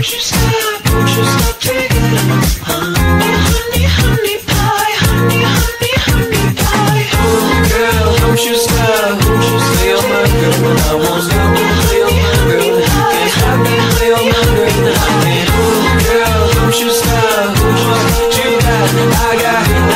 Don't you stop, don't you stop taking on Oh, honey, honey pie, honey, honey, honey pie. Oh, girl, don't you stop, don't you stay on my girl When I won't stop, don't play on my girl Can't stop me, play on my girl I can't, oh, girl, don't you stop, don't you stop You got, I got